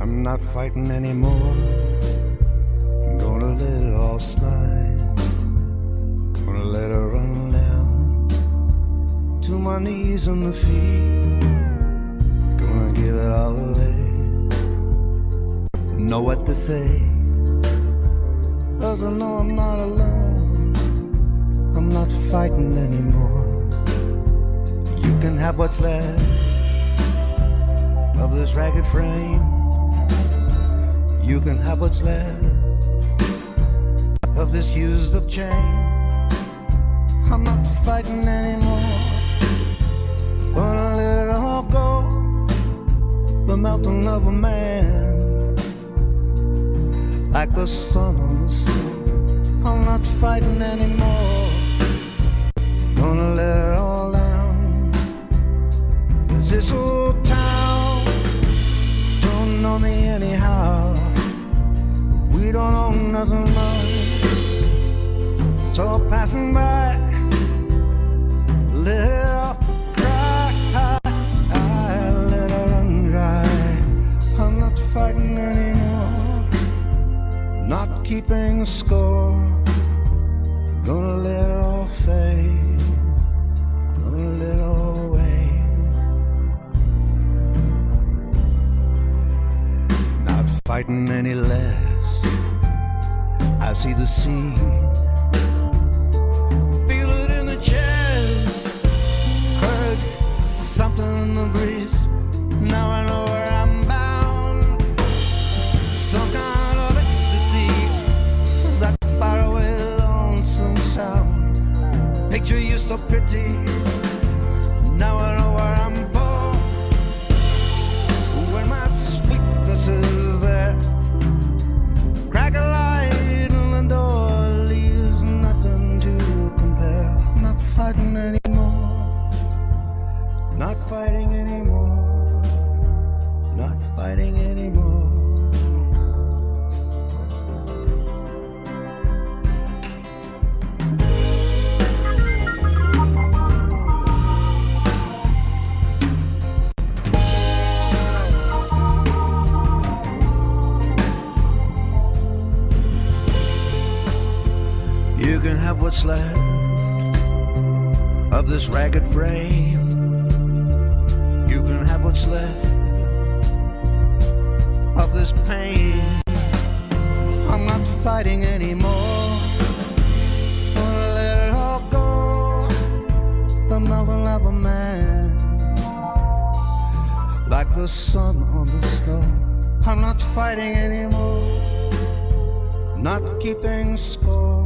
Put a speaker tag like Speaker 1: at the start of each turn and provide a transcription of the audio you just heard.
Speaker 1: I'm not fighting anymore. Gonna let it all slide. Gonna let her run down to my knees and the feet. Gonna give it all away. Know what to say. Cause I know I'm not alone. I'm not fighting anymore. You can have what's left of this ragged frame. You can have what's left of this used up chain. I'm not fighting anymore. Gonna let it all go. The mountain of a man, like the sun on the sea. I'm not fighting anymore. Gonna let it all down. Is this nothing much. It's all passing by. Her cry. Let run dry. I'm not fighting anymore. Not keeping score. Gonna let it all fade. Gonna let it all away. Not fighting any less. I see the sea. Feel it in the chest. Heard something in the breeze. Now I know where I'm bound. Some kind of ecstasy. That faraway lonesome sound. Picture you so pretty. Now I fighting anymore. Not fighting anymore. You can have what's left of this ragged frame. What's left of this pain. I'm not fighting anymore. Gonna let it all go. The melting of a man, like the sun on the snow. I'm not fighting anymore. Not keeping score.